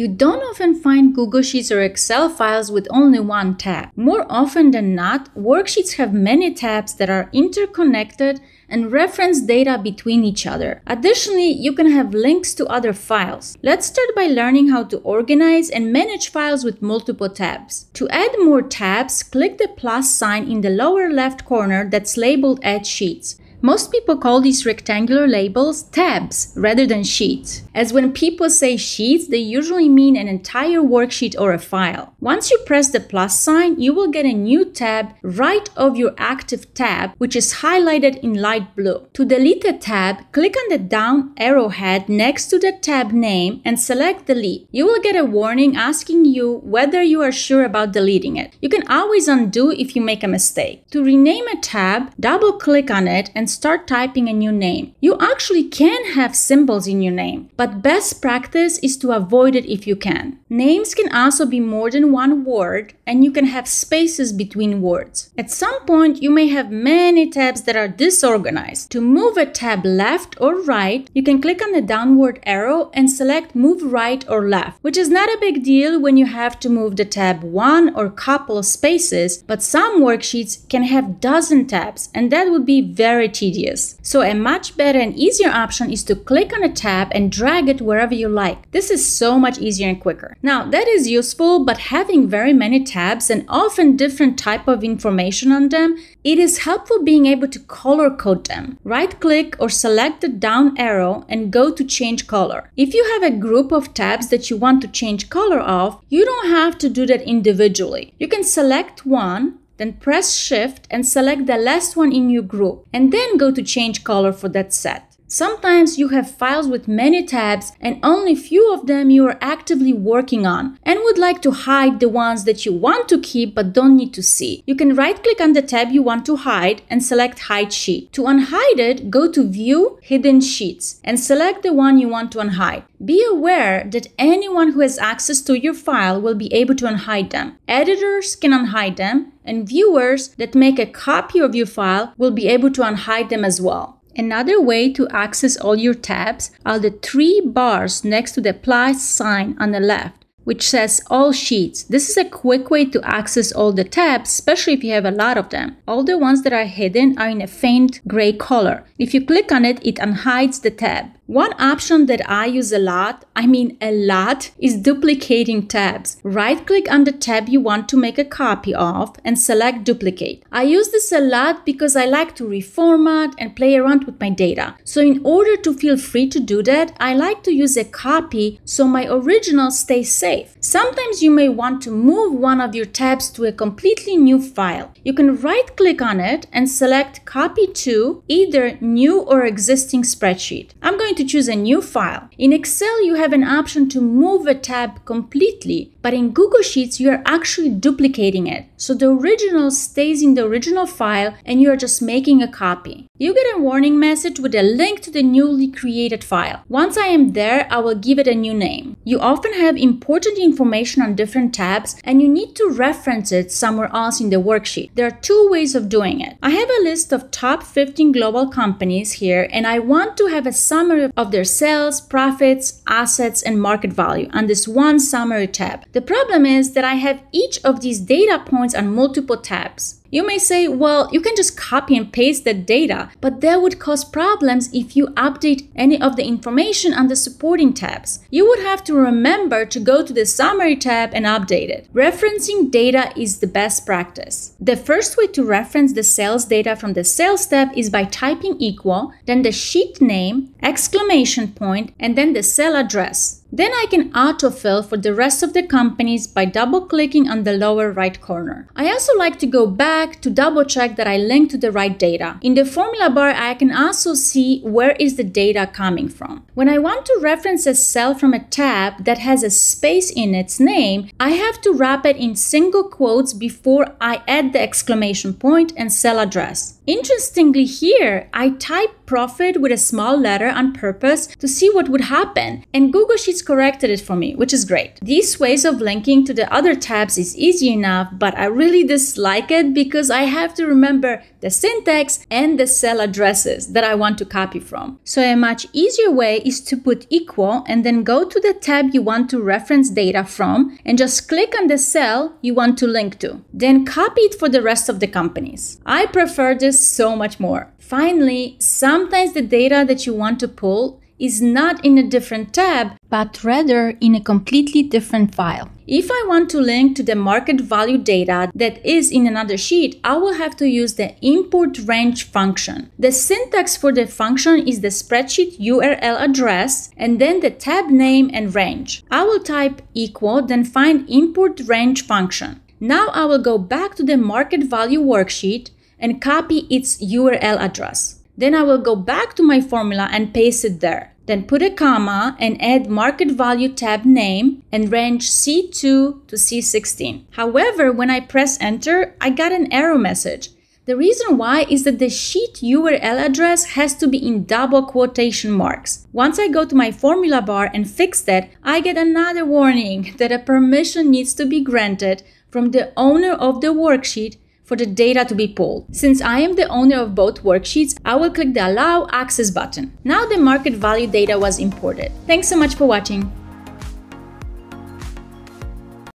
You don't often find Google Sheets or Excel files with only one tab. More often than not, worksheets have many tabs that are interconnected and reference data between each other. Additionally, you can have links to other files. Let's start by learning how to organize and manage files with multiple tabs. To add more tabs, click the plus sign in the lower left corner that's labeled Add Sheets. Most people call these rectangular labels tabs rather than sheets, as when people say sheets, they usually mean an entire worksheet or a file. Once you press the plus sign, you will get a new tab right of your active tab, which is highlighted in light blue. To delete a tab, click on the down arrowhead next to the tab name and select delete. You will get a warning asking you whether you are sure about deleting it. You can always undo if you make a mistake. To rename a tab, double click on it and start typing a new name. You actually can have symbols in your name, but best practice is to avoid it if you can. Names can also be more than one word, and you can have spaces between words. At some point, you may have many tabs that are disorganized. To move a tab left or right, you can click on the downward arrow and select Move Right or Left, which is not a big deal when you have to move the tab one or couple of spaces, but some worksheets can have dozen tabs, and that would be very tedious. So a much better and easier option is to click on a tab and drag it wherever you like. This is so much easier and quicker. Now that is useful, but having very many tabs and often different type of information on them, it is helpful being able to color code them. Right click or select the down arrow and go to change color. If you have a group of tabs that you want to change color of, you don't have to do that individually. You can select one then press shift and select the last one in your group and then go to change color for that set. Sometimes you have files with many tabs and only few of them you are actively working on and would like to hide the ones that you want to keep but don't need to see. You can right click on the tab you want to hide and select hide sheet. To unhide it, go to view hidden sheets and select the one you want to unhide. Be aware that anyone who has access to your file will be able to unhide them. Editors can unhide them and viewers that make a copy of your file will be able to unhide them as well. Another way to access all your tabs are the three bars next to the plus sign on the left, which says All Sheets. This is a quick way to access all the tabs, especially if you have a lot of them. All the ones that are hidden are in a faint gray color. If you click on it, it unhides the tab. One option that I use a lot, I mean a lot, is duplicating tabs. Right click on the tab you want to make a copy of and select duplicate. I use this a lot because I like to reformat and play around with my data. So in order to feel free to do that, I like to use a copy so my original stays safe. Sometimes you may want to move one of your tabs to a completely new file. You can right click on it and select copy to either new or existing spreadsheet. I'm going to to choose a new file. In Excel, you have an option to move a tab completely, but in Google Sheets, you are actually duplicating it. So the original stays in the original file and you are just making a copy. You get a warning message with a link to the newly created file. Once I am there, I will give it a new name. You often have important information on different tabs and you need to reference it somewhere else in the worksheet. There are two ways of doing it. I have a list of top 15 global companies here and I want to have a summary of their sales, profits, assets, and market value on this one summary tab. The problem is that I have each of these data points on multiple tabs. You may say, well, you can just copy and paste the data, but that would cause problems if you update any of the information on the supporting tabs. You would have to remember to go to the summary tab and update it. Referencing data is the best practice. The first way to reference the sales data from the sales tab is by typing equal, then the sheet name, exclamation point, and then the cell address. Then I can autofill for the rest of the companies by double clicking on the lower right corner. I also like to go back to double check that I link to the right data. In the formula bar, I can also see where is the data coming from. When I want to reference a cell from a tab that has a space in its name, I have to wrap it in single quotes before I add the exclamation point and cell address. Interestingly here, I typed profit with a small letter on purpose to see what would happen, and Google Sheets corrected it for me, which is great. These ways of linking to the other tabs is easy enough, but I really dislike it because I have to remember the syntax and the cell addresses that I want to copy from. So a much easier way is to put equal and then go to the tab you want to reference data from and just click on the cell you want to link to. Then copy it for the rest of the companies. I prefer this so much more. Finally, sometimes the data that you want to pull is not in a different tab, but rather in a completely different file. If I want to link to the market value data that is in another sheet, I will have to use the IMPORTRANGE function. The syntax for the function is the spreadsheet URL address and then the tab name and range. I will type equal, then find IMPORTRANGE function. Now I will go back to the market value worksheet and copy its URL address. Then I will go back to my formula and paste it there. Then put a comma and add market value tab name and range C2 to C16. However, when I press enter, I got an error message. The reason why is that the sheet URL address has to be in double quotation marks. Once I go to my formula bar and fix that, I get another warning that a permission needs to be granted from the owner of the worksheet for the data to be pulled. Since I am the owner of both worksheets, I will click the Allow Access button. Now the market value data was imported. Thanks so much for watching.